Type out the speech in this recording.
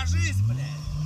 А Ложись, блядь!